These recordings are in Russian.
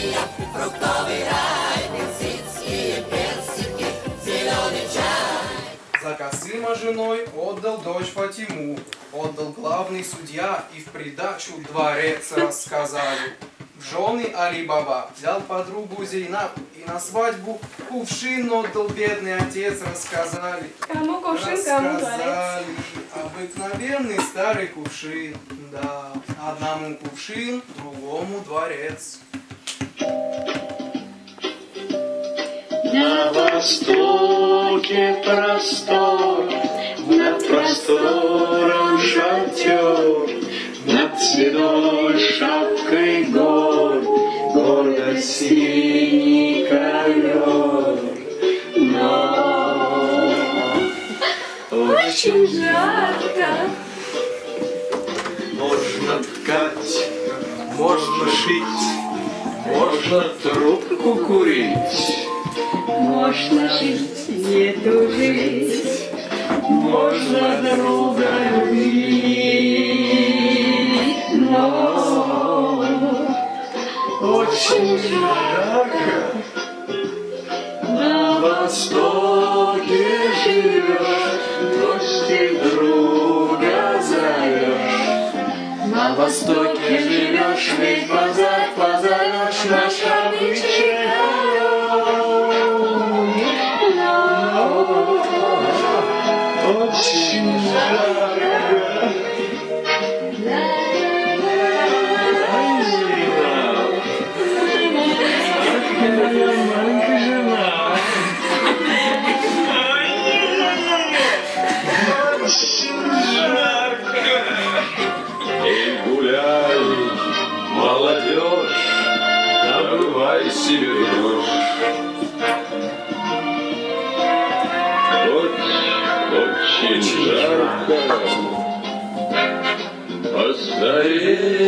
Россия, фруктовый рай, персидские персики, зеленый чай. За Касыма женой отдал дочь Фатиму, отдал главный судья, и в придачу дворец рассказали. В жены Али Баба взял подругу Зейнаб, и на свадьбу кувшин отдал бедный отец, рассказали. Кому кувшин, кому дворец. Обыкновенный старый кувшин, да. Одному кувшин, другому дворец. На востоке простор, над простором шатер, над седой шапкой гор, гордо синий ковер. Но очень Жарко. можно ткать, можно шить, можно трубку курить. Можно жить, не тужить. Можно друга любить, но очень жарко. На востоке живешь, востоке живешь, ведь базар позовешь наш обычай Очень жарко. Моя добывай себе грош. Очень, очень жарко. Постареешь,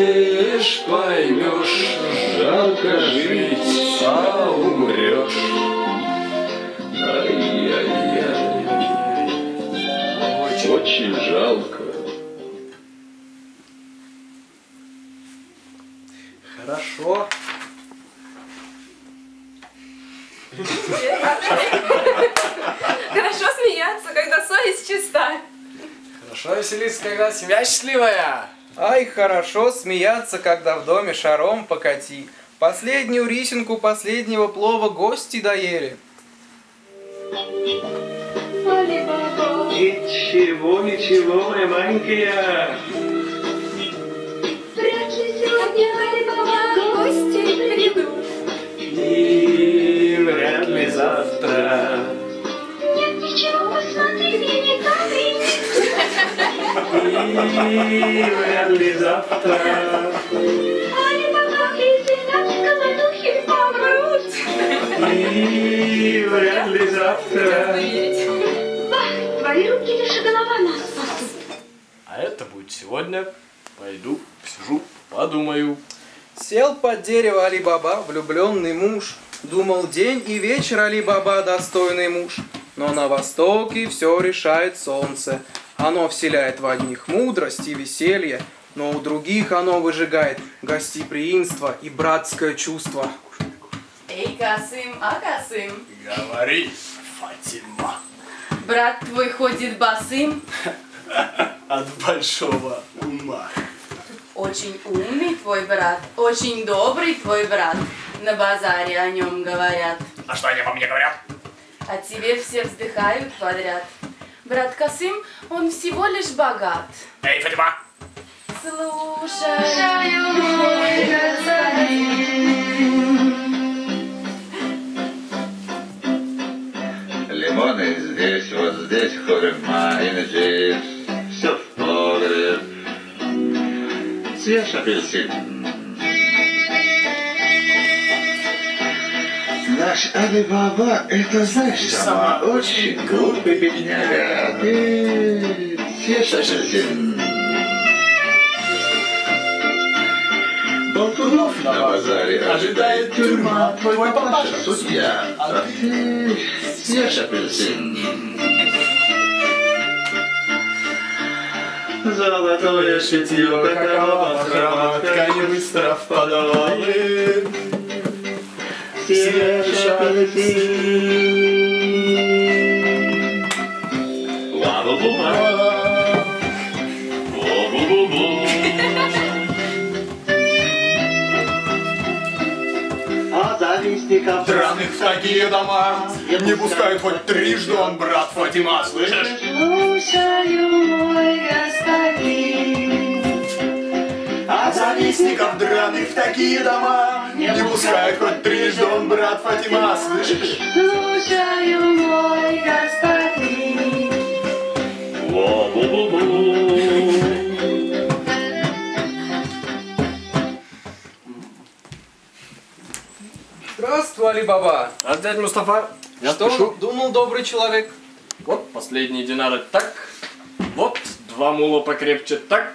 поймешь, жалко жить, а умрешь. Ай-яй-яй. Очень жалко. Хорошо. Хорошо смеяться, когда совесть чиста. Хорошо веселиться, когда семья счастливая. Ай, хорошо смеяться, когда в доме шаром покати. Последнюю рисинку последнего плова гости доели. Ничего, ничего, моя маленькая. И вряд ли завтра. И вряд ли завтра. Алибаба и Зинат голодухи помрут. И вряд ли завтра. Твои руки лишь голова нас спасут. А это будет сегодня. Пойду, посижу, подумаю. Сел под дерево Али-Баба, влюбленный муж. Думал, день и вечер Али-Баба достойный муж. Но на востоке все решает солнце. Оно вселяет в одних мудрость и веселье, но у других оно выжигает гостеприимство и братское чувство. Эй, Касым, а Касым, Говори, Фатима. брат твой ходит босым, От большого ума. очень умный твой брат, очень добрый твой брат, на базаре о нем говорят, А что они обо мне говорят? а тебе все вздыхают подряд. Брат Касым, он всего лишь богат. Эй, Фатима! Слушай, мой Лимоны здесь, вот здесь хурма, и здесь все в погреб. Съешь апельсин. Наш Али-Баба, это знаешь сама, очень глупый бедняга. Ты съешь апельсин. Болтунов на базаре ожидает тюрьма, твой папаша судья, а ты съешь апельсин. Золотое шитье, какова хрома, ткани быстро в Драных в такие дома не пускают хоть трижды он, брат Фатима, слышишь? Слушаю, мой завистников драных в такие дома не пускают хоть трижды он, брат Фатима, слышишь? Слушаю, мой господин. Здравствуй, Али-Баба. А дядя Мустафа, я Что спешу. думал добрый человек? Вот последние динары так, вот два мула покрепче так,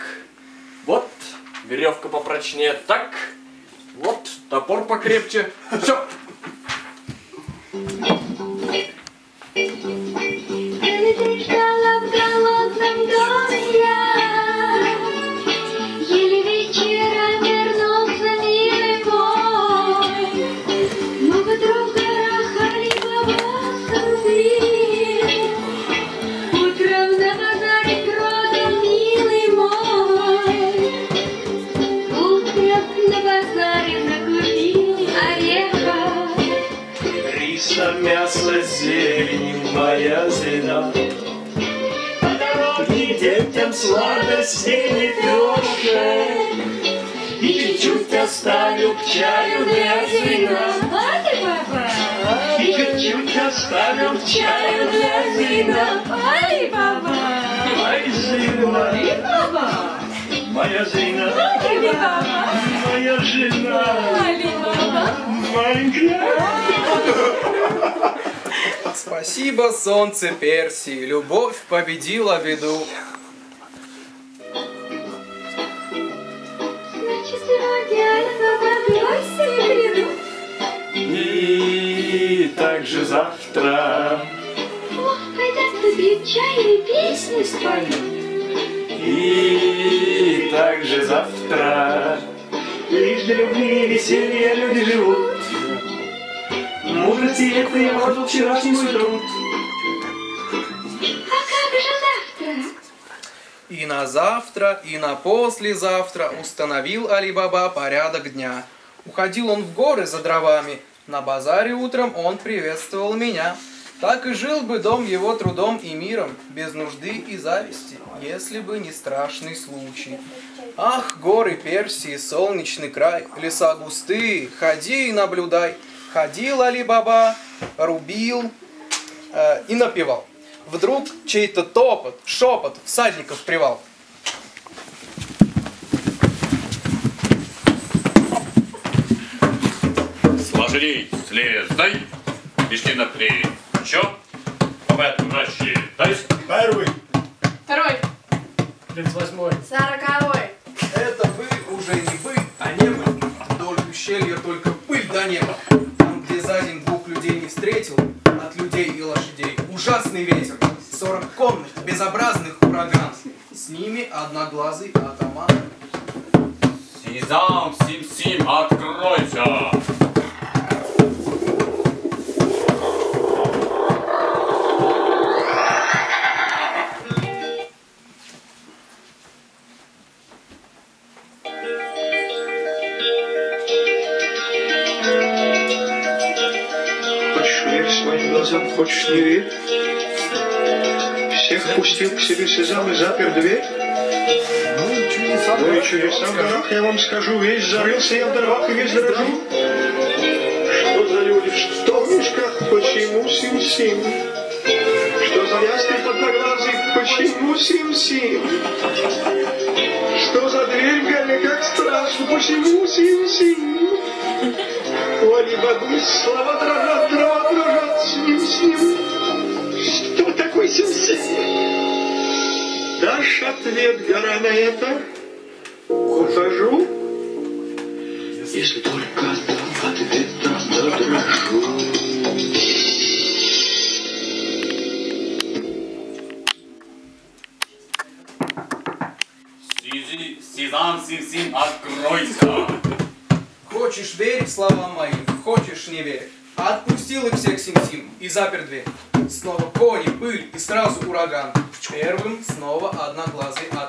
вот веревка попрочнее. Так, вот топор покрепче. Все, Ты ждала в голодном доме детям сладостей лепешка. И чуть-чуть оставил к чаю для вина. Али-Баба! И чуть-чуть оставил к чаю для вина. Али-Баба! Ай, зина, Али-Баба! моя зина, Али-Баба! моя жена, Али-Баба! маленькая. Спасибо, солнце Персии, любовь победила беду. И также завтра, чай и песни и также завтра. Лишь для любви и веселья люди живут. Может, и это я вложил вчерашний свой труд. И на завтра, и на послезавтра установил Али-Баба порядок дня. Уходил он в горы за дровами, на базаре утром он приветствовал меня. Так и жил бы дом его трудом и миром, без нужды и зависти, если бы не страшный случай. Ах, горы Персии, солнечный край, леса густые, ходи и наблюдай. Ходил Али-Баба, рубил э, и напевал. Вдруг чей-то топот, шепот, всадников привал. С лошадей слезай, пішли на плечо, об этом рассчитайся. Первый. Второй. Тридцать восьмой. Сороковой. Это вы уже не вы, а не мы. Вдоль ущелья только пыль до неба. Там, где за день двух людей не встретил, от людей и лошадей ужасный ветер. Сорок конных, безобразных ураган. С ними одноглазый атаман. Сизам, сим-сим, откройся! Глазам, хочешь не верь. Всех впустил к себе Сезам и запер дверь. Ну и чудеса в горах, я вам скажу, весь зарылся я в дровах и весь дрожу. Что за люди, что в мешках, почему сим-сим? Что за ястреб одноглазый, почему сим-сим? Что за дверь в горе, как страшно, почему сим-сим? Али бабы, слова дрожат, дрова дрожат, с ним, с ним. Что такое сим-сим? Дашь ответ, гора, на это? Ухожу? Если только дам запер дверь. Снова кони, пыль и сразу ураган. Первым снова одноглазый атаман.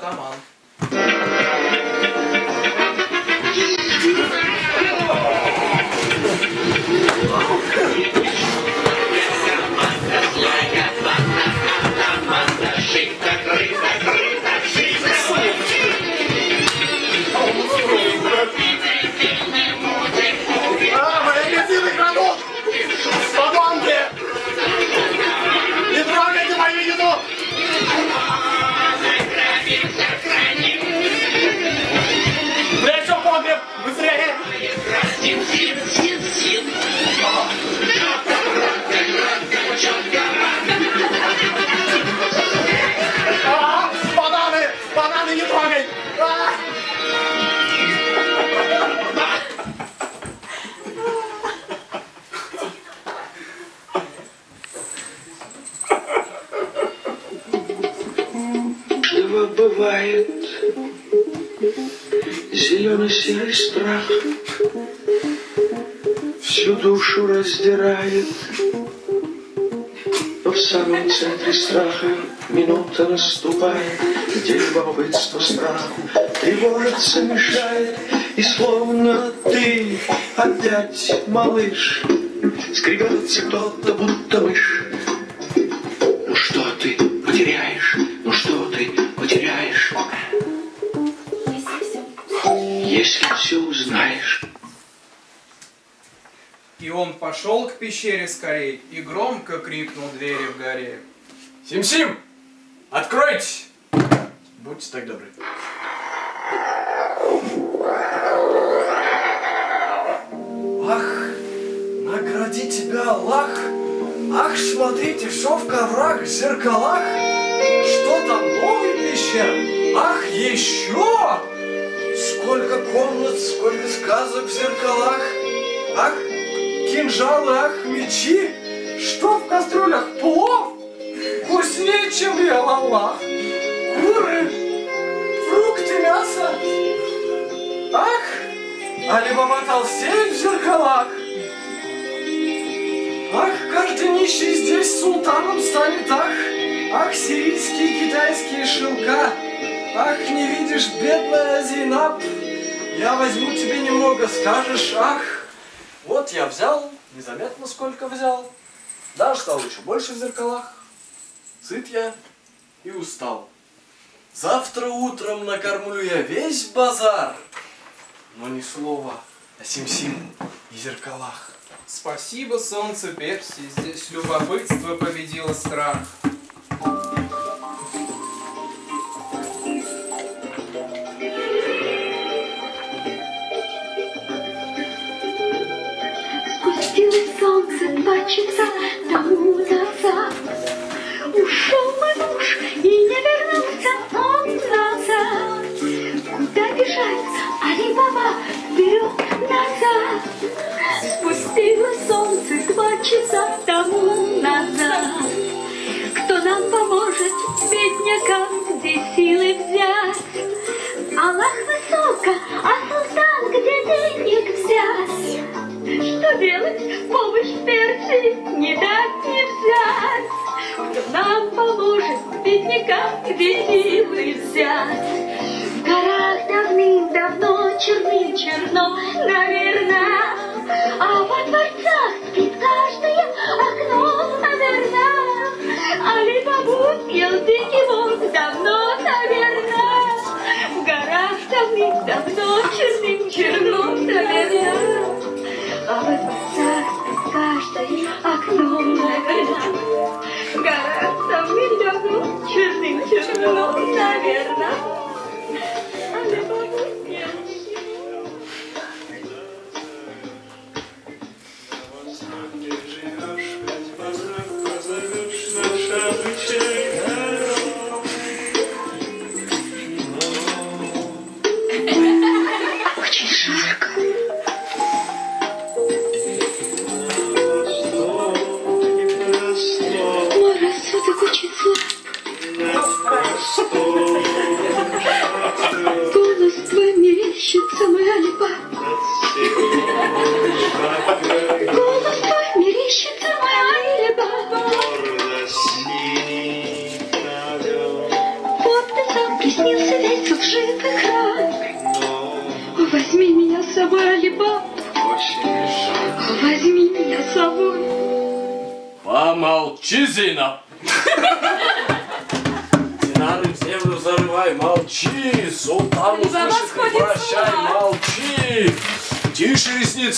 А, душу раздирает. Но в самом центре страха Минута наступает Где любопытство страху Тревожиться мешает. И словно ты опять малыш Скребется кто-то, будто мышь пошел к пещере скорей и громко крикнул двери в горе. Сим-Сим! Откройте! Будьте так добры. Ах, награди тебя Аллах! Ах, смотрите, что в коврах, зеркалах! Что там, новый пещер? Ах, еще! Сколько комнат, сколько сказок в зеркалах! Ах, кинжалы, ах, мечи! Что в кастрюлях, плов? Вкуснее, чем ел Аллах! Куры, фрукты, мясо! Ах, Алибаба толстеет в зеркалах! Ах, каждый нищий здесь султаном станет, ах! Ах, сирийские китайские шелка! Ах, не видишь, бедная Зейнаб! Я возьму тебе немного, скажешь, ах! Вот я взял, незаметно сколько взял. Даже стал еще больше в зеркалах. Сыт я и устал. Завтра утром накормлю я весь базар. Но ни слова о Сим-Сим и зеркалах. Спасибо, солнце Перси, здесь любопытство победило страх. Тому назад. Ушел мой муж и не вернулся он назад. Куда бежать, Али-Баба, назад. Спустилось солнце два часа тому назад. Кто нам поможет, беднякам, где силы взять? Аллах высоко, а султан, где денег взять? Что делать? Помощь Персии не дать не взять. Кто нам поможет, беднякам, где силы взять? В горах давным-давно черным черно, наверное, А во дворцах спит каждое окно, наверное. Али Бабу съел дикий волк давно, наверное. В горах давным-давно черным черно, наверное. А во дворцах спит каждое окно, наверное. В горах давным-давно черным черно, наверное.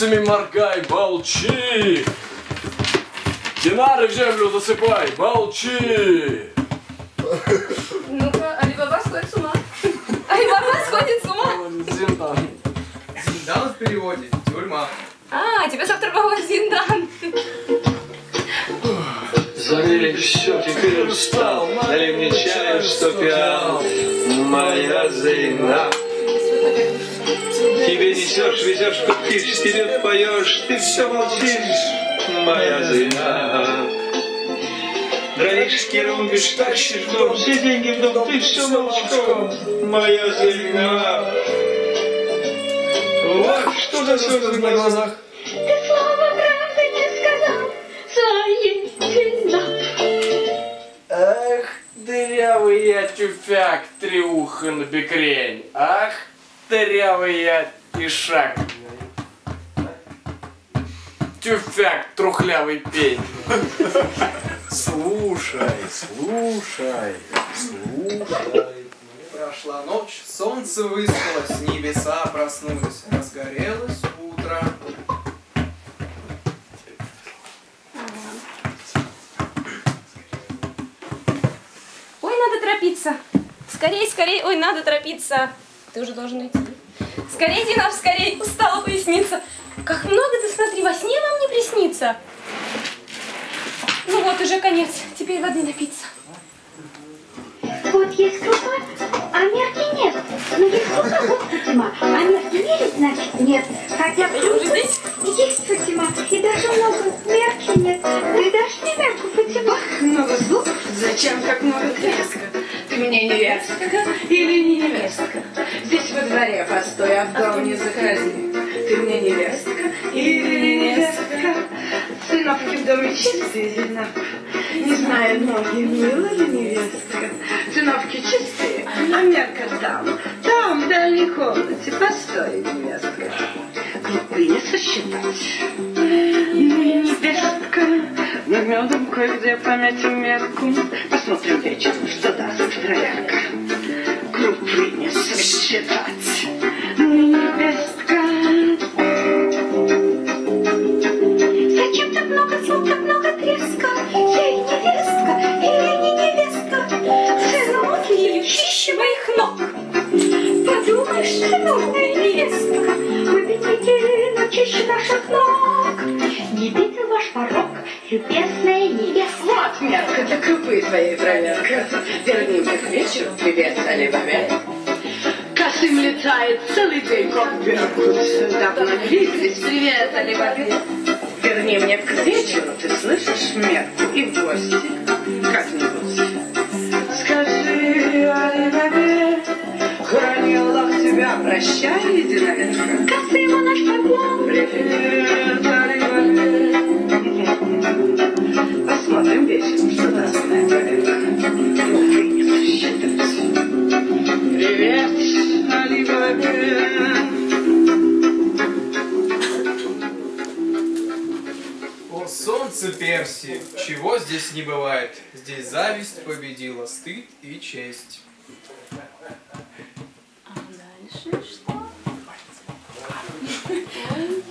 Ресницами моргай, молчи! Динары в землю засыпай, молчи! Дровишки рубишь, тащишь в дом, все деньги в дом, ты все молчком, моя Зейна. Вот что за слезы на глазах. Ты слова правды не сказал своей Зейнаб. Ах, дырявый я тюфяк, триуха на бекрень. Ах, дырявый я тишак. Тюфяк, трухлявый пень. Слушай, слушай, слушай. Прошла ночь, солнце выспалось, небеса проснулись, разгорелось утро. Ой, надо торопиться. Скорей, скорей. Ой, надо торопиться. Ты уже должен идти. Скорей, Динав, скорей. Устала поясница. Как много ты смотри, во сне вам не приснится. Ну вот, уже конец. Теперь воды напиться. Вот есть крупа, а мерки нет. Но есть крупа, вот Фатима, а мерки верить, значит нет. Хотя здесь. есть Фатима, и даже много мерки нет. Ты дашь мне мерку, Фатима? Много звуков, зачем как много треска? Ты мне невестка или не невестка? Здесь во дворе постой, а в дом не заходи. Ты мне невестка или не невестка? Доме чистые, Зинап. Не знаю, ноги мыла ли невестка. Сыновки чистые, а мерка там. Там, дальней комнате, постой, невестка. Глупые сосчитать. Ну, невестка, над медом кое-где пометим мерку. Посмотрим вечером, что даст трояка. Крупы не сосчитать.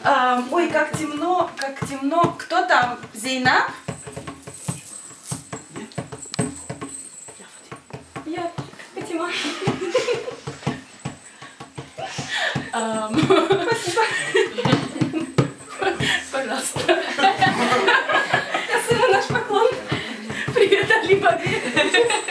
А, ой, как темно, как темно. Кто там? Зейна? Я Фатима. Ам, Пожалуйста. Косыма наш поклон. Привет, Алибабе. ам,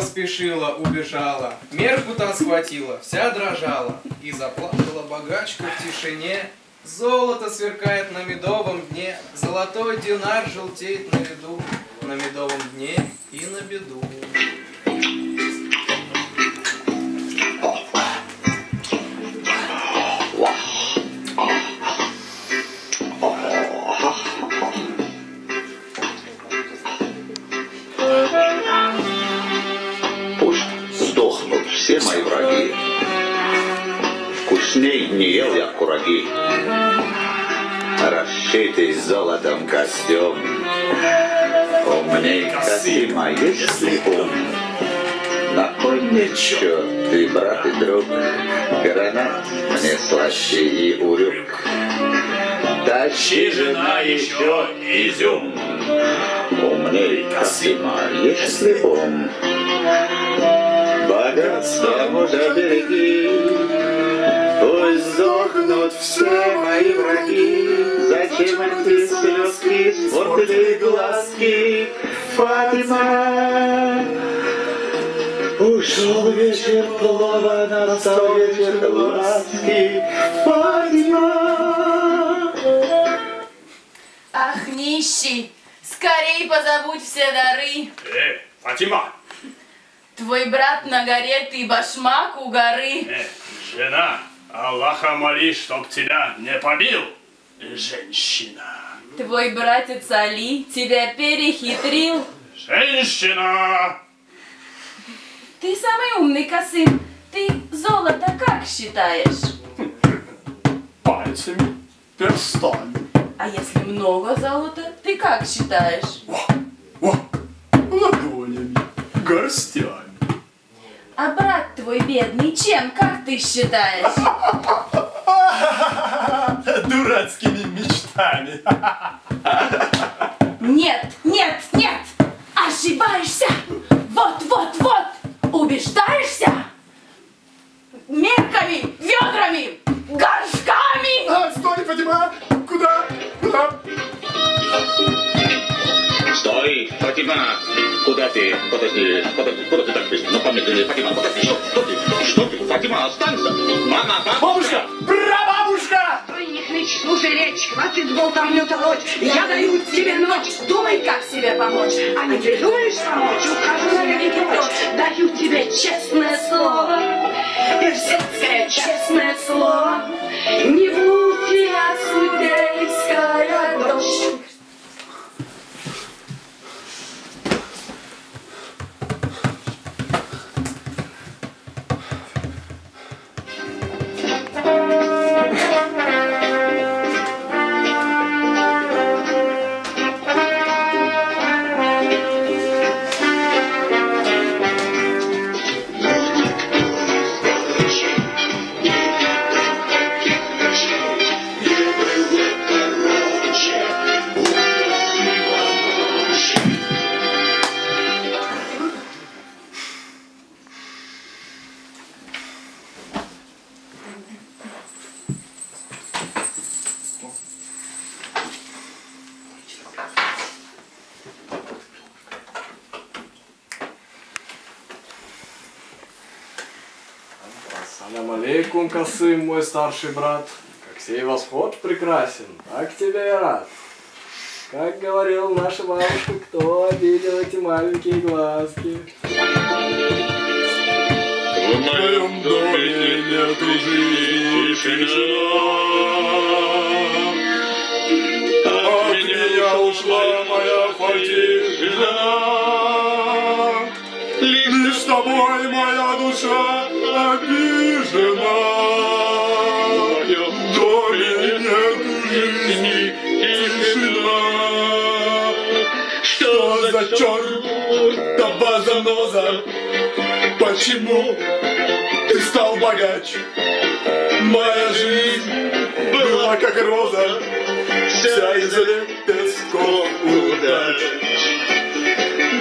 поспешила, убежала, мерку-то схватила, вся дрожала. И заплакала богачка в тишине. Золото сверкает на медовом дне, Золотой динар желтеет на виду, На медовом дне и на беду. Кураги. Расшитый золотом костюм. Умней Касима, если ум. На кой мне чё, ты брат и друг, Гранат мне слаще и урюк. Тащи, жена, еще изюм. Умней Касима, если ум. Богатство мужа береги, Пусть сдохнут все мои враги. Зачем эти слезки, спортили глазки, Фатима? Ушел вечер плова, настал вечер ласки, Фатима. Ах, нищий, скорей позабудь все дары. Э, Фатима, Твой брат на горе, ты башмак у горы. э, жена, Аллаха моли, чтоб тебя не побил, женщина. Твой братец Али тебя перехитрил. Женщина! Ты самый умный, Касым. Ты золото как считаешь? Пальцами, перстами. А если много золота, ты как считаешь? ладонями, горстями. А брат твой бедный чем, как ты считаешь? Дурацкими мечтами. Нет, нет, нет! Ошибаешься! Вот, вот, вот! Убеждаешься? Мерками, ведрами, горшками! А, стой, Фатима! Куда? Куда? Стой, Фатима! Куда ты? Подожди, подожди, куда ты так быстро? Ну, помедленнее, Фатима, подожди, что, что ты? Что ты? Фатима, останься! Мама, папа! Бабушка! Прабабушка! Ой, не хнычь, слушай речь, хватит болтовню толочь. Я даю тебе ночь, Думай, как себе помочь. а не придумаешь помочь, ухожу на великий прочь. Даю тебе честное слово, персидское честное слово. Не будь я судейская дочь. Алейкум, Касым, мой старший брат. Как сей восход прекрасен, так тебе я рад. Как говорил наша бабушка, кто обидел эти маленькие глазки? В моем доме нету жизни тишина. От меня ушла моя фальти жена. Лишь с тобой моя душа обижена. В моем доме нету жизни тишина. Что за черт, база ноза? Почему ты стал богач? Моя жизнь была как роза, вся из лепестков удач.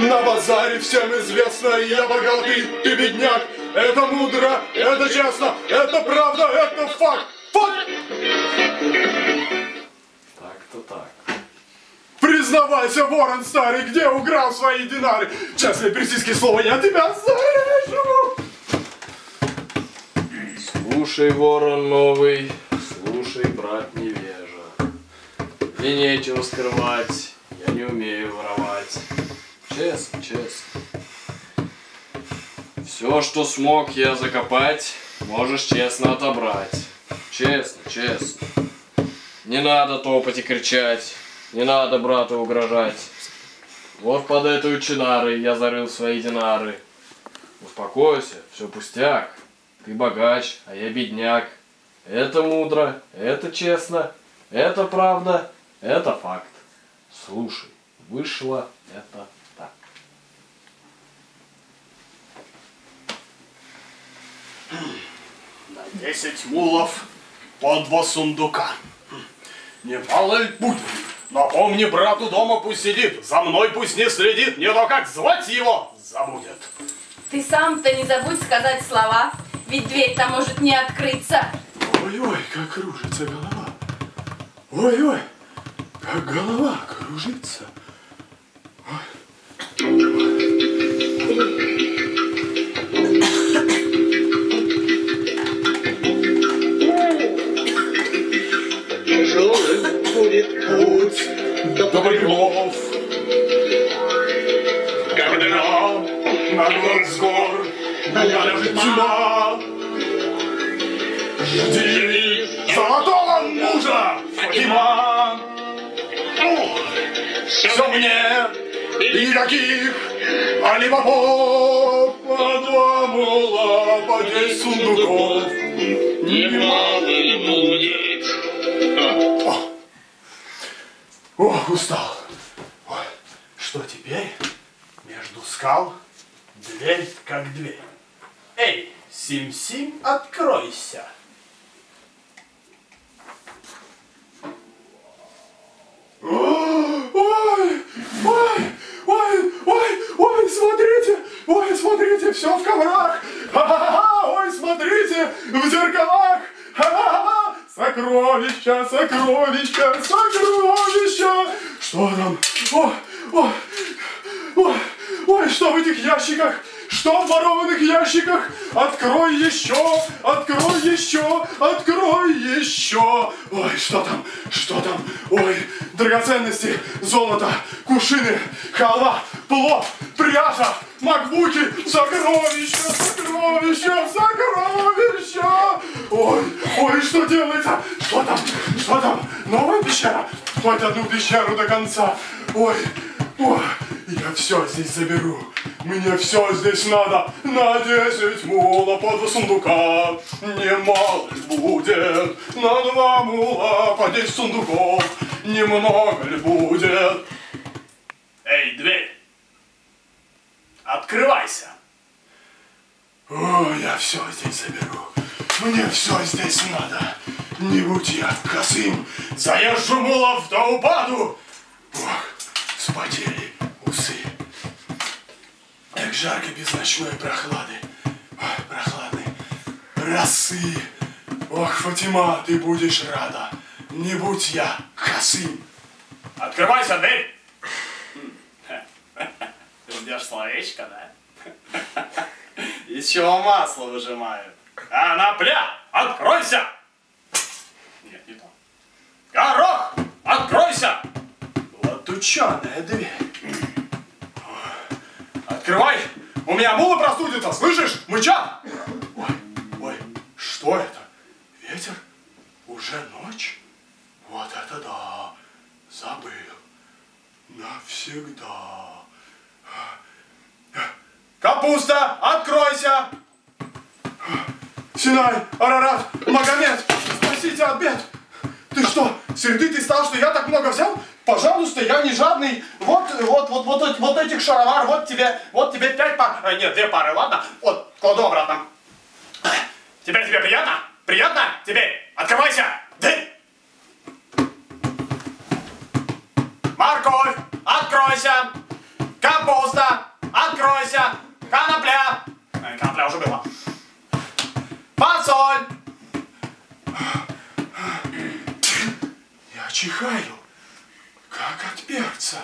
На базаре всем известно, я богатый, ты бедняк. Это мудро, это честно, это правда, это факт. Факт! Так-то так. Признавайся, ворон старый, где украл свои динары? Честное персидское слово, я тебя зарежу! Слушай, ворон новый, слушай, брат невежа. Мне нечего скрывать, я не умею воровать. Честно, честно. Все, что смог я закопать, можешь честно отобрать. Честно, честно. Не надо топать и кричать, не надо брату угрожать. Вот под этой чинарой я зарыл свои динары. Успокойся, все пустяк. Ты богач, а я бедняк. Это мудро, это честно, это правда, это факт. Слушай, вышло это так. На десять мулов по два сундука. Немало ли путь? Напомни брату дома пусть сидит, за мной пусть не следит, не то как звать его забудет. Ты сам-то не забудь сказать слова, ведь дверь-то может не открыться. Ой-ой, как кружится голова. Ой-ой, как голова кружится. Тяжелым будет путь до брегов. Когда на год с гор наляжет тьма, Жди золотого мужа, Фатима! Все мне и никаких алибабов, по два мула, по десять сундуков. немало ли будет? О, устал. Что теперь? Между скал дверь как дверь. Эй, Сим-Сим, откройся. Ой, ой, ой, ой, ой, смотрите, ой, смотрите, все в коврах. Ха-ха-ха, ой, смотрите, в зеркалах. Сокровища, сокровища, сокровища. Что там? Ой, ой, ой, ой, что в этих ящиках? Что в ворованных ящиках? Открой еще, открой еще, открой еще. Ой, что там, что там? Ой, драгоценности, золото, кушины, халва, плов, пряжа, макбуки, сокровища, сокровища, сокровища. Ой, ой, что делается? Что там, что там? Новая пещера? Хоть одну пещеру до конца. Ой, ой, я все здесь заберу. Мне все здесь надо на десять мула по два сундука. Немало ли будет на два мула по десять сундуков. Немного ли будет? Эй, дверь! Открывайся! О, я все здесь заберу. Мне все здесь надо. Не будь я косым, заезжу мулов до упаду. Ох, вспотели усы. Как жарко без ночной прохлады. Ой, прохлады. Росы. Ох, Фатима, ты будешь рада. Не будь я косым. Открывайся, дверь. Ты ждешь словечко, да? Из чего масло выжимают? Конопля, откройся! Нет, не то. Горох, откройся! Латучаная дверь. Открывай! У меня мулы простудятся, слышишь? Мычат! Ой, ой, что это? Ветер? Уже ночь? Вот это да! Забыл. Навсегда. Капуста, откройся! Синай, Арарат, Магомед, спасите от бед! Сердитый стал, что я так много взял? Пожалуйста, я не жадный. Вот, вот, вот, вот, вот этих шаровар, вот тебе, вот тебе пять пар. Э, нет, две пары, ладно? Вот, кладу обратно. Теперь тебе приятно? Приятно? Теперь открывайся! Дверь! Морковь, откройся! Капуста, откройся! Конопля! Э, Конопля уже была. Фасоль! Я чихаю, как от перца.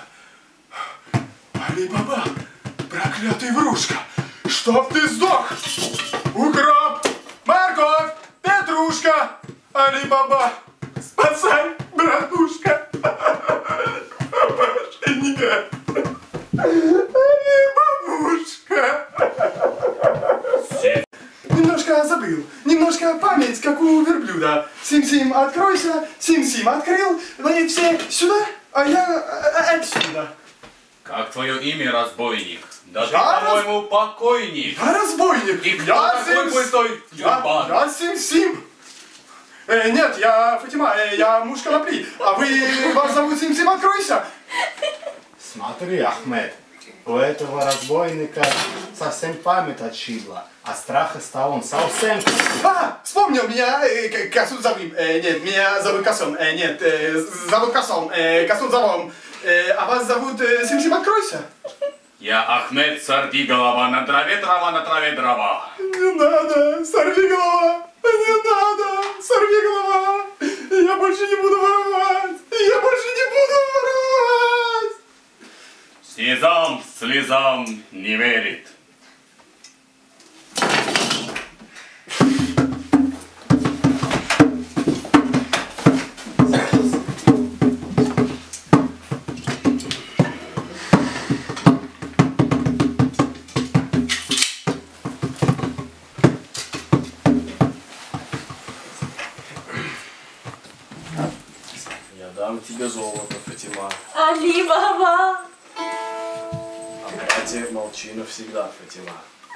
Али-баба, проклятый врушка, чтоб ты сдох! Укроп, морковь, петрушка, Али-баба, спасай, братушка! Мошенника! Али-бабушка! Немножко забыл, немножко память, как у верблюда. Сим-Сим, откройся, Сим-Сим открыл, вы все сюда, а я э, э, отсюда. Как твое имя, разбойник? Да ты, Я по-моему, покойник. Я разбойник! И кто я такой Сим- был твой Я, тюрбан? я Сим-Сим! Э, нет, я Фатима, э, я муж Конопли. А вы, вас зовут Сим-Сим, откройся! Смотри, Ахмед, у этого разбойника совсем память отшибла, а страха стал он совсем. А, вспомнил, меня э, К- Касун зовут. Э, нет, меня зовут Касун. Э, нет, э, зовут Касун. Э, Касун зовут. Э, а вас зовут э, Сим-Сим, откройся. Я Ахмед Сорди голова, на траве трава, на траве дрова. Не надо, сорви голова! Не надо, сорви голова! Я больше не буду воровать! Я больше не буду воровать! Слезам, слезам не верит.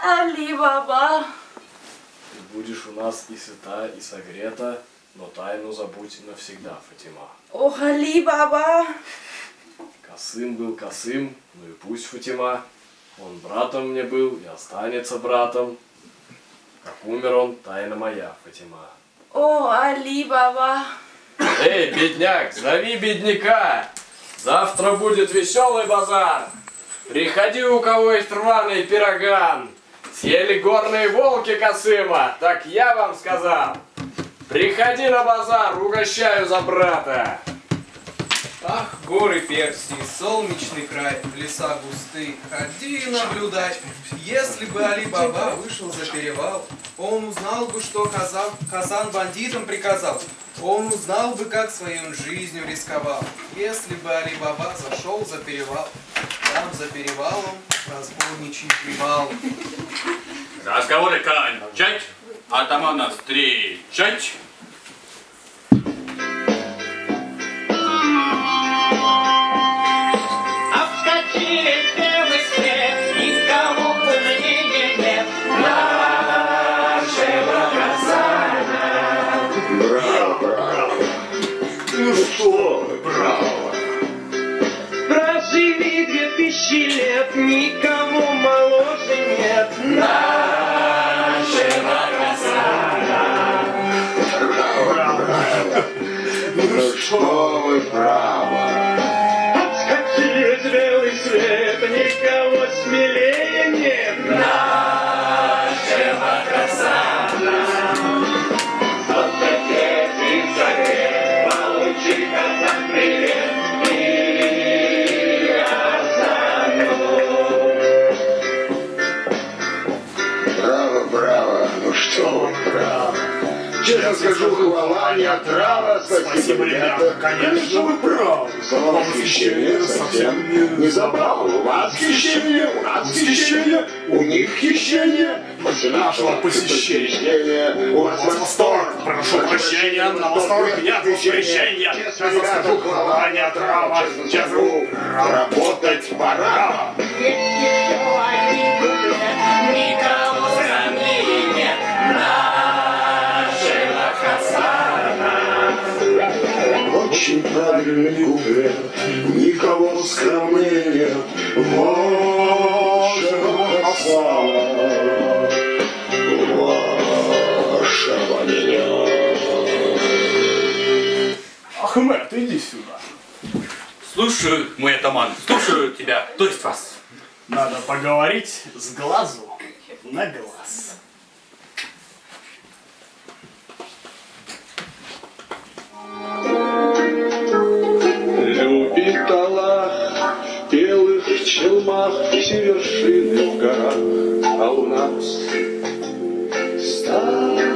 Али Баба. Ты будешь у нас и сыта, и согрета, но тайну забудь навсегда, Фатима. Ох, Али Баба. Косым был косым, ну и пусть Фатима. Он братом мне был и останется братом. Как умер он, тайна моя, Фатима. О, Али Баба. Эй, бедняк, зови бедняка! Завтра будет веселый базар. Приходи, у кого есть рваный пироган. Съели горные волки Косыма, так я вам сказал. Приходи на базар, угощаю за брата. Ах, горы Персии, солнечный край, леса густые, ходи наблюдать. Если бы Али Баба вышел за перевал, он узнал бы, что Казан, Хасан бандитам приказал. Он узнал бы, как своей жизнью рисковал. Если бы Али Баба зашел за перевал, там за перевалом разбойничий привал. Разговоры кончать, атамана встречать. Что вы, браво. Отскочили белый свет, никого смелее нет нашего Казана. Ответь и загрей, получи Казан привет. Браво, браво. Ну что вы, браво. Честно скажу, голова не отрава. Спасибо, ребята. Конечно, вы правы. Восхищение совсем не забавно. У вас хищение, у нас хищение, у них хищение. После нашего посещения у вас восторг. Прошу прощения, на восторг нет запрещения. Честно скажу, голова не отрава. Честно, работать пора. Очень правильный куплет, никого скромнее нет вашего Хасана, вашего меня. Ахмед, иди сюда. Слушаю, мой атаман, слушаю тебя, то есть вас. Надо поговорить с глазу на глаз. Челмах все вершины в горах, а у нас старые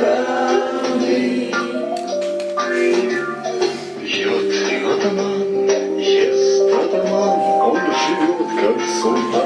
раны. Пьет атаман, ест атаман, он живет как султан,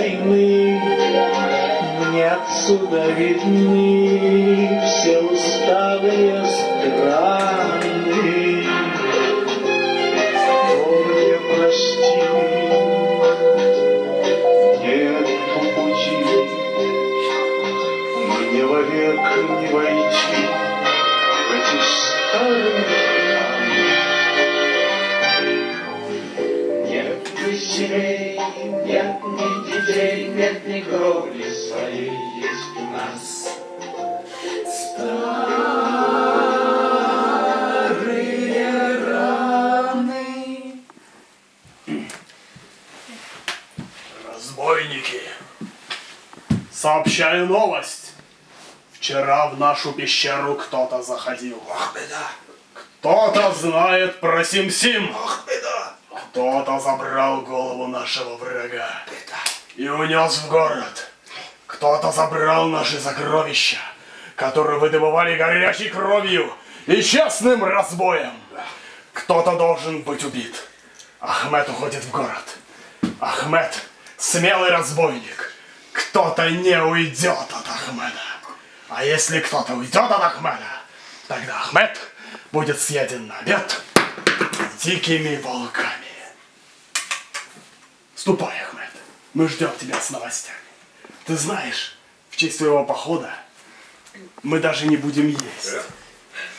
войны Мне отсюда видны нашу пещеру кто-то заходил. Ах, беда. Кто-то знает про Сим-Сим. Ах, беда. Кто-то забрал голову нашего врага. Беда. И унес в город. Кто-то забрал наши сокровища, которые вы добывали горячей кровью и честным разбоем. Кто-то должен быть убит. Ахмед уходит в город. Ахмед – смелый разбойник. Кто-то не уйдет от Ахмеда. А если кто-то уйдет от Ахмеда, тогда Ахмед будет съеден на обед дикими волками. Ступай, Ахмед. Мы ждем тебя с новостями. Ты знаешь, в честь твоего похода мы даже не будем есть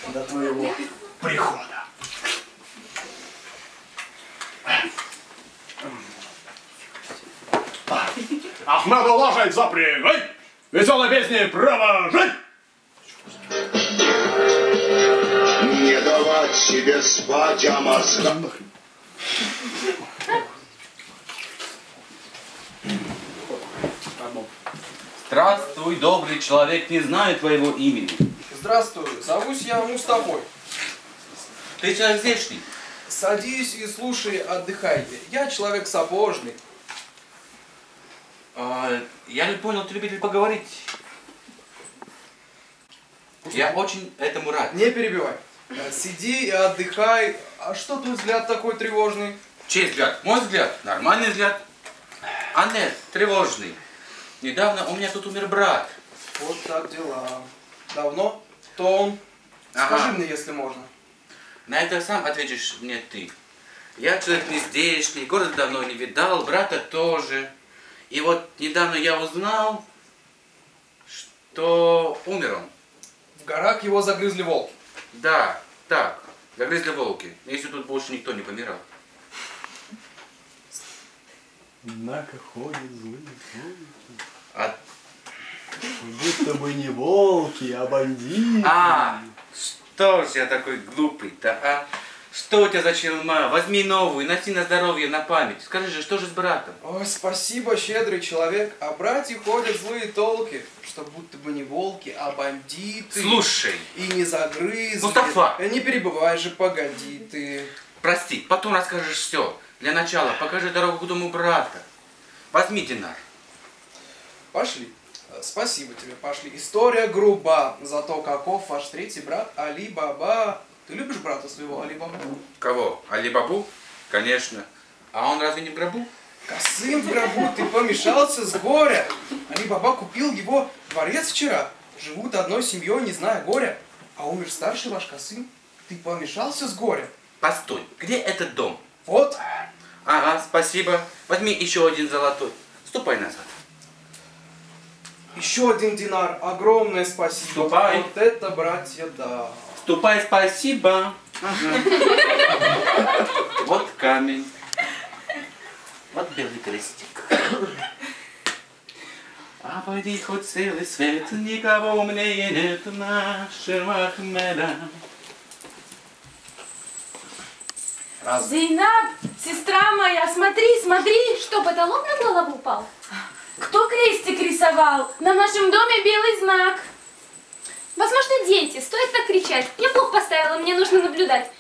до твоего прихода. Ахмеду лошадь запрягай! Веселой песни провожай! Не давать себе спать, а мозгам. Здравствуй, добрый человек, не знаю твоего имени. Здравствуй, зовусь я Мустафой. Ты человек здешний? Садись и слушай, отдыхайте. Я человек сапожник. Я не понял, ты любитель поговорить. Я очень этому рад. Не перебивай. Э, Сиди и отдыхай. А что твой взгляд такой тревожный? Чей взгляд? Мой взгляд? Нормальный взгляд. А нет, тревожный. Недавно у меня тут умер брат. Вот так дела. Давно? То он? Ага. Скажи мне, если можно. На это сам ответишь мне ты. Я человек не здешний, город давно не видал, брата тоже. И вот недавно я узнал, что умер он. В горах его загрызли волки. Да, так, загрызли волки. Если тут больше никто не помирал. Однако ходят злые волки. А, Будто бы не волки, а бандиты. а что ж я такой глупый-то, а? Что у тебя за челма? Возьми новую, носи на здоровье, на память. Скажи же, что же с братом? Ой, спасибо, щедрый человек. А братья ходят злые толки, что будто бы не волки, а бандиты. Слушай. И не загрызли. Мустафа. Э, Не перебывай же, погоди ты. Прости, потом расскажешь все. Для начала покажи дорогу к дому брата. Возьми динар. Пошли. Э, Спасибо тебе, пошли. История груба, зато каков ваш третий брат Али Баба. Ты любишь брата своего Али Баба? Кого? Алибабу? Конечно. А он разве не в гробу? Косым в гробу, ты помешался с горя. Али Баба купил его дворец вчера. Живут одной семьей, не зная горя. А умер старший ваш Косым. Ты помешался с горя. Постой, где этот дом? Вот. Ага, спасибо. Возьми еще один золотой. Ступай назад. Еще один динар. Огромное спасибо. Ступай. Вот это, братья, да. Ступай, спасибо. Вот камень. Вот белый крестик. Обойди хоть целый свет, никого умнее нет нашего Ахмеда. Зейнаб, сестра моя, смотри, смотри, что потолок на голову упал? Кто крестик рисовал? На нашем доме белый знак. Возможно, дети. Стоит так кричать. Я плохо поставила, мне нужно наблюдать.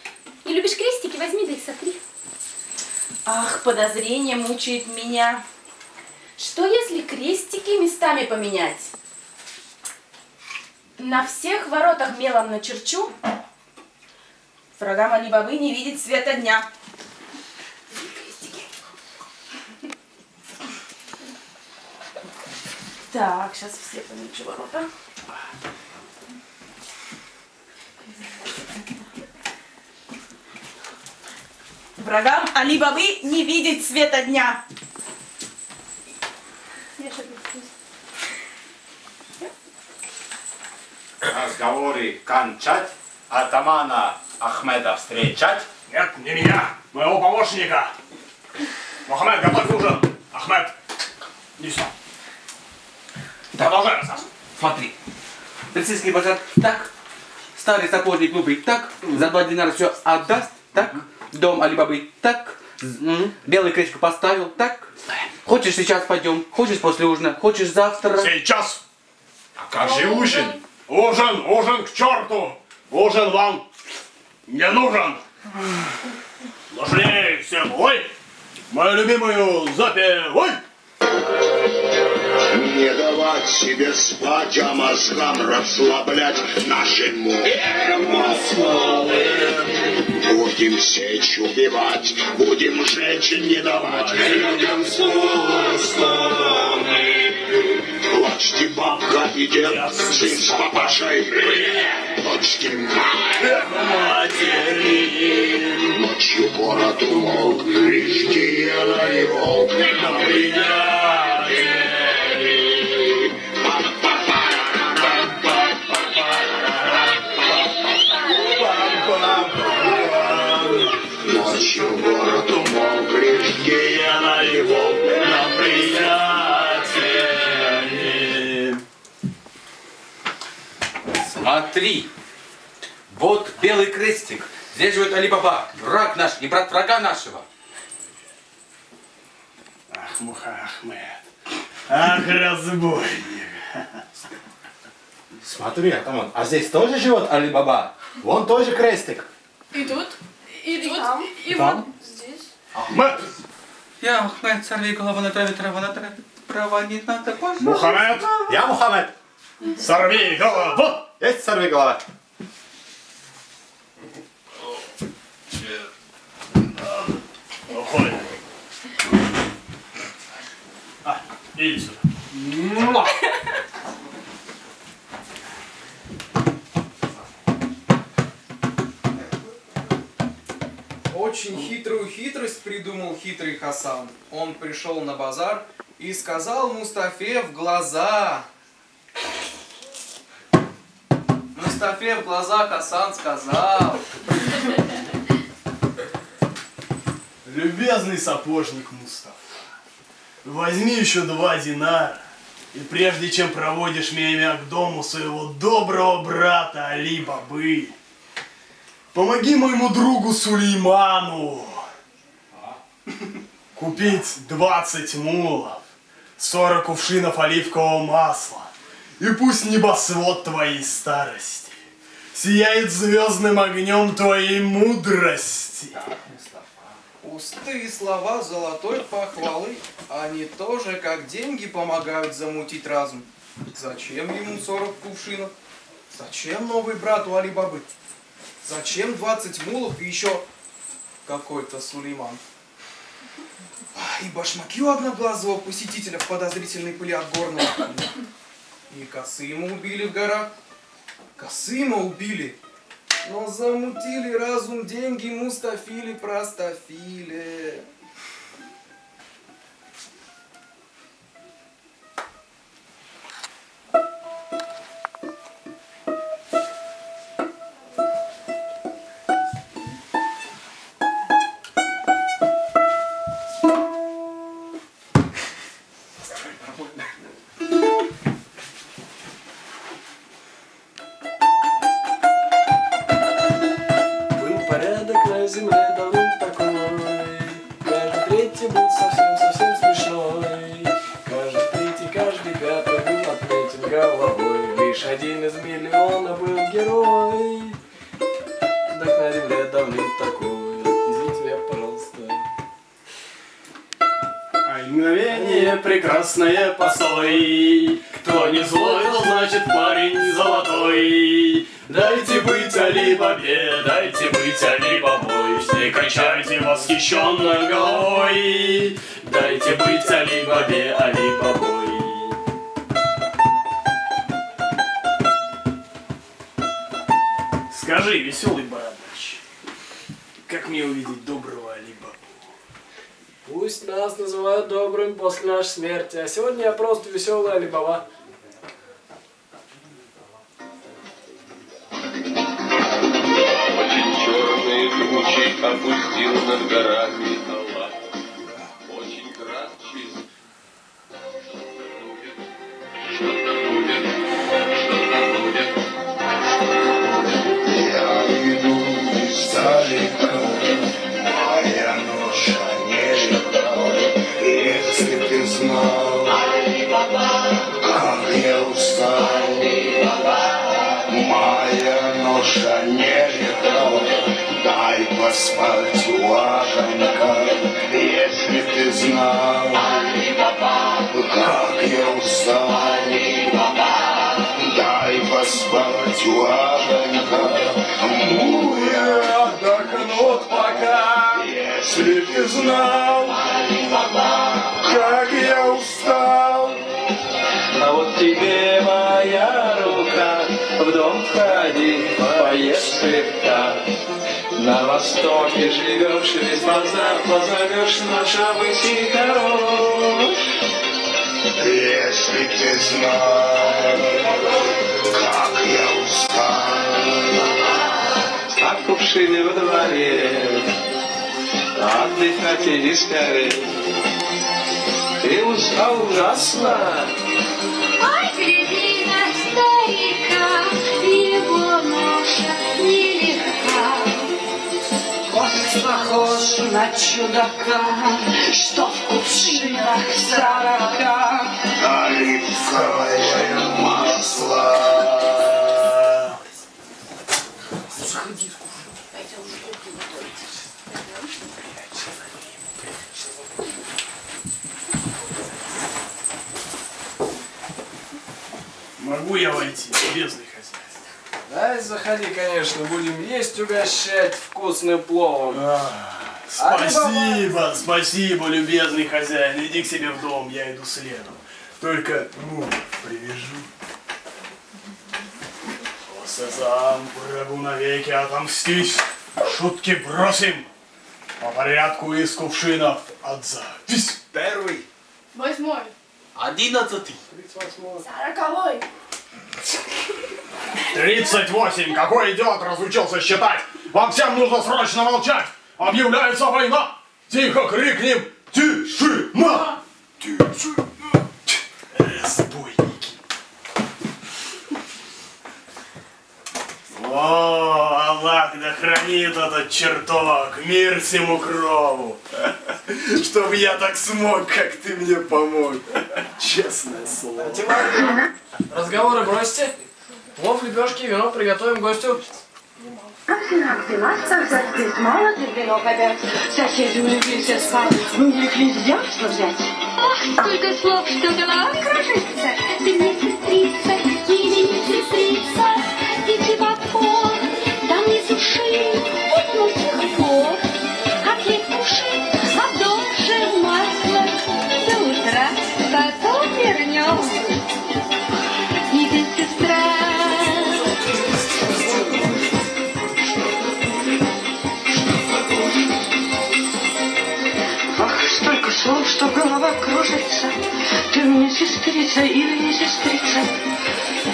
Не любишь крестики? Возьми да и сотри. Ах, подозрение мучает меня. Что если крестики местами поменять? На всех воротах мелом начерчу. Врагам Али-Бабы не видеть света дня. Так, сейчас все помечу ворота. Врагам Али-Бабы не видеть света дня. Разговоры кончать, атамана Ахмеда встречать. Нет, не меня, моего помощника. Мухаммед, готовь ужин. Ахмед, иди сюда. Продолжай рассказ. Смотри. Полицейский базар так, старый сапожник Лубый так, за два динара все отдаст, так, дом Алибабы так, белый крестик поставил, так. Хочешь сейчас пойдем, хочешь после ужина, хочешь завтра. Сейчас. А как же ужин? Ужин, ужин к черту. Ужин вам не нужен. Нужнее всем, ой, мою любимую запевай. Не давать себе спать, а мозгам расслаблять нашим маслом. Будем сечь убивать, будем женщин не давать. Людям Плачьте, бабка и дед, сын с папашей. Дочки матери. Ночью город умолк, лишь Диана и волк на принятие. Смотри, вот белый крестик. Здесь живет Алибаба, враг наш и брат врага нашего. Ах, Муха Ахмед. Ах, разбойник. Смотри, атаман, а здесь тоже живет Али-Баба? Вон тоже крестик. И тут, и, тут, и, Там? вот здесь. Ахмед. Я Ахмед, сорви голова на траве, трава на траве, права не надо, пожалуйста. Мухаммед. Я Мухаммед. Сорви голову. Есть сорви голова. А, иди сюда. Муа. Очень хитрую хитрость придумал хитрый Хасан. Он пришел на базар и сказал Мустафе в глаза. Мустафе в глаза Хасан сказал. Любезный сапожник Мустафа, возьми еще два динара, и прежде чем проводишь меня к дому своего доброго брата Али Бабы, помоги моему другу Сулейману купить 20 мулов, 40 кувшинов оливкового масла, и пусть небосвод твоей старости сияет звездным огнем твоей мудрости. Пустые слова золотой похвалы, они тоже как деньги помогают замутить разум. Зачем ему 40 кувшинов? Зачем новый брат у Али-Бабы? Зачем 20 мулов и еще какой-то Сулейман? И башмаки у одноглазого посетителя в подозрительной пыли от горного. И Касыма убили в горах. Касыма убили. Но замутили разум деньги Мустафили простофили. Поспать у огонька, если ты знал, как я устал. Дай поспать у огонька. Муя отдохнут пока, если ты знал, как я устал. А вот тебе моя рука, в дом входи, поешь слегка. На востоке живешь, весь базар позовешь, наш обычай хорош. Если ты знал, как я устал. А кувшины во дворе, отдыхать иди скорей. Ты устал ужасно, Ой, похож на чудака, что в кувшинах сорока. Оливковое масло. Могу я войти, бездный хозяин? Дай заходи, конечно, будем есть, угощать вкусным пловом. Спасибо, спасибо, любезный хозяин. Иди к себе в дом, я иду следом. Только, ну, привяжу. О, Сезам, врагу навеки отомстись. Шутки бросим. По порядку из кувшинов от запись. Первый. Восьмой. Одиннадцатый. Сороковой. 38. Какой идиот разучился считать? Вам всем нужно срочно молчать. Объявляется война. Тихо крикнем. Тишина. Тишина. Разбойники. О, Аллах да хранит этот чертог. Мир всему крову. Чтоб я так смог, как ты мне помог. Честное слово. Разговоры бросьте. Плов, лепешки, вино приготовим гостю. Ах, дела, зацвет молот, вино попят. Соседи улеглись спать, вы увлеклись девушку взять. Ах, сколько слов, что голова кружится. Ты мне сестрица или сестрица? Иди в отпор, там не суши, что голова кружится. Ты мне сестрица или не сестрица?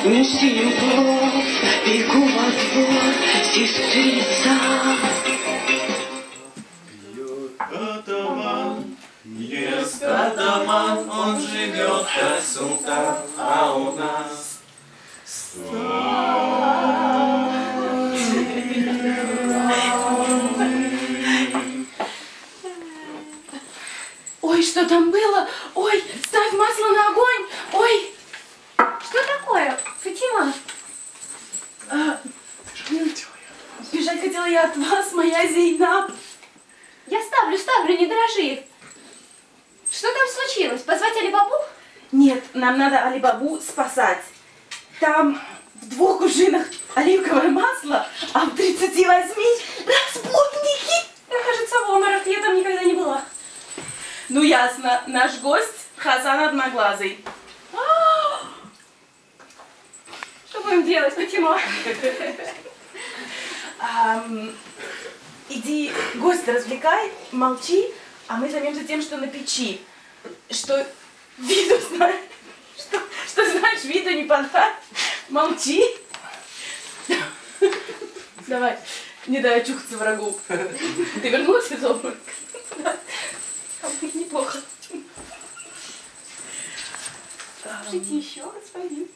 Неси плов, бегу во двор, сестрица. атаман, ест атаман, он живет как султан, а у нас масло на огонь! Ой! Что такое, Фатима? А, Бежать хотела я от вас, моя Зейнаб. Я ставлю, ставлю, не дрожи. Что там случилось? Позвать Алибабу? Нет, нам надо Алибабу спасать. Там в двух кувшинах оливковое масло, а в 38 разбойники. Я, кажется, в Омарах, я там никогда не была. Ну ясно, наш гость Хасан Одноглазый. Что будем делать? Ам, Иди гостя развлекай, молчи, а мы займемся тем, что на печи. Что виду знаешь, что, что знаешь, виду не понравилось. Молчи. Давай, не дай очухаться врагу. Ты вернулся дома? А мы неплохо. Скажите еще, господин.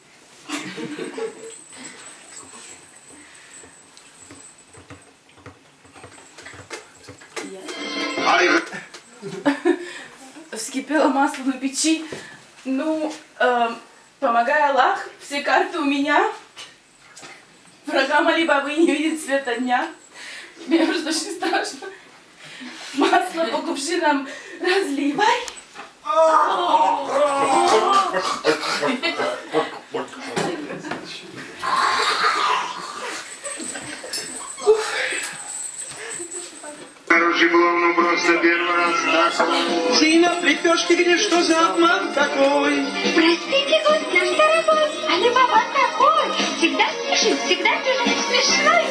Вскипело масло на печи. Ну, эм, помогай Аллах, все карты у меня. Врагам Али-Бабы не видит света дня. Мне просто очень страшно. Масло по кувшинам разливай. Лепешке, где что за обман такой? Простите, гость наш дорогой, Али-Баба такой, всегда смешит, всегда чужой, смешной.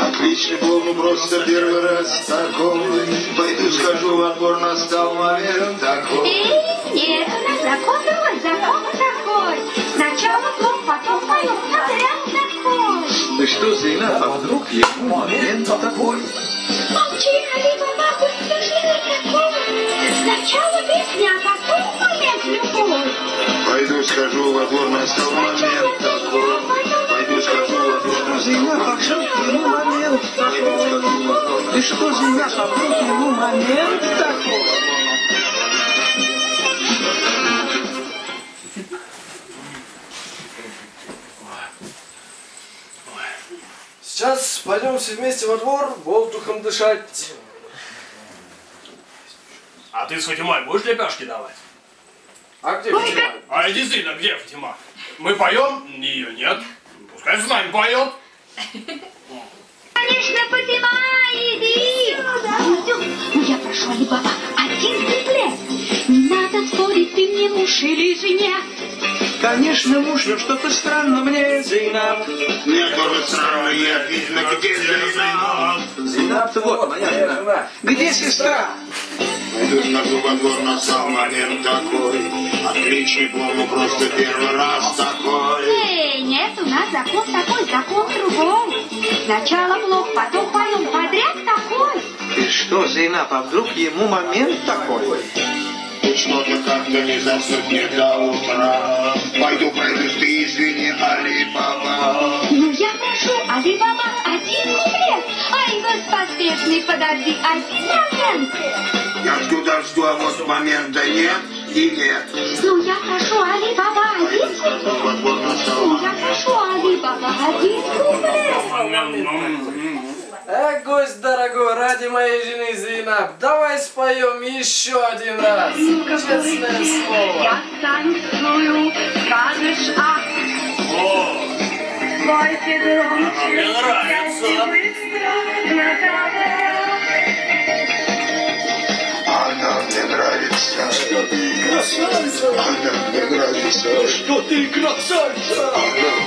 Отличный был, ну просто первый раз такой. Пойду скажу, в отбор настал момент такой. Эй, нет, у нас закон другой, закон такой. Сначала плохо, потом поем, подряд такой. Да что за инат, а вдруг ему момент такой? Молчи, такой. Сначала песня, а потом момент любой. Пойду скажу, в отбор настал момент такой. Пойду скажу, в отбор настал момент такой. Ты что инат, а вдруг ему момент такой? Сейчас пойдем все вместе во двор воздухом дышать. А ты с Фатимой будешь лепешки давать? А где Фатима? А действительно, где Фатима? Мы поем? Ее нет. Пускай с нами поет. Конечно, Фатима, иди. Ну, я прошу, Али-Баба, один куплет. Надо спорить, ты мне муж или женя. Конечно, муж, но что-то странно мне, Зейнаб. Мне тоже странно, я видно, где Зейнаб. Зейнаб, вот моя жена. Где сестра? Пойду скажу, в отбор настал момент такой. Отличный ну просто первый раз такой. Эй, нет, у нас закон такой, закон другой. Сначала блок, потом поем, подряд такой. Ты что, Зейнаб, а вдруг ему момент такой? Ты что-то как-то не не до утра. Пойду пройдусь, ты извини, Али-Баба. Ну, я прошу, Али-Баба, один куплет. Ай, поспешный, подожди, один момент. Я жду, а вот момента нет и нет. Ну, я прошу, Али-Баба, один куплет. Ну, я прошу, Али-Баба, один куплет. Эх, гость дорогой, ради моей жены Зейнаб, давай споем еще один раз. Честное слово. Я танцую, скажешь. Спойте громче, Мне нравится. Она мне нравится. Что ты красавица. Она мне нравится. Что ты красавица. Она мне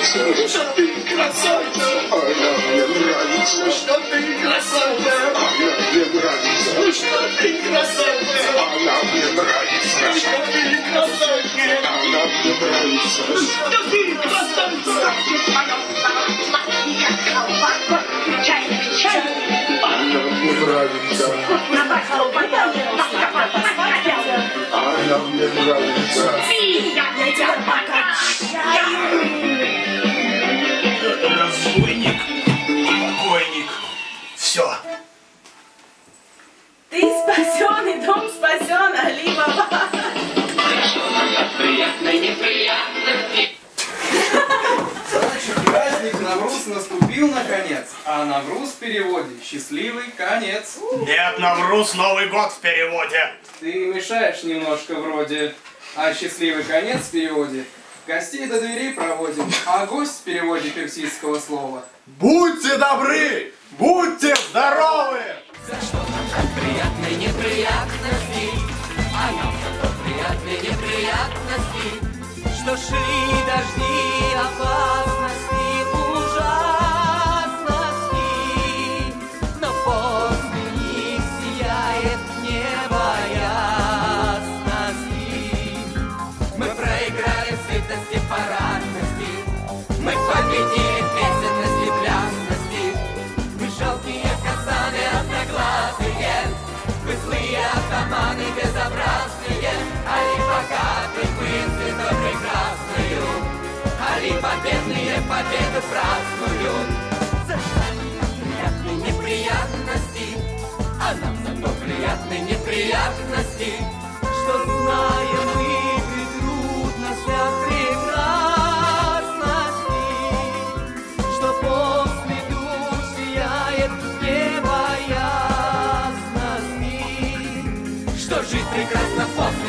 нравится. Что ты красавица. Она мне нравится. Что ты красавица. Она мне нравится. Что ты красавица. Она мне нравится. Что ты красавица. Она мне нравится. Что ты красавица. Она мне нравится. Она мне нравится. Разбойник, Ты спасен, и дом спасен, Али-Баба. Значит, праздник Навруз наступил наконец, а Навруз в переводе «счастливый конец». Нет, Навруз, Новый год в переводе. Ты мешаешь немножко вроде, а «счастливый конец» в переводе «гостей до дверей проводим», а «гость» в переводе персидского слова Будьте добры, будьте здоровы! Приятные неприятности, а нам зато приятные неприятности, что шли дожди опасности, победу празднуют. За приятные неприятности, а нам зато приятные неприятности, что знаем мы и прекрасности, что после душ небо ясности, что жизнь прекрасна после.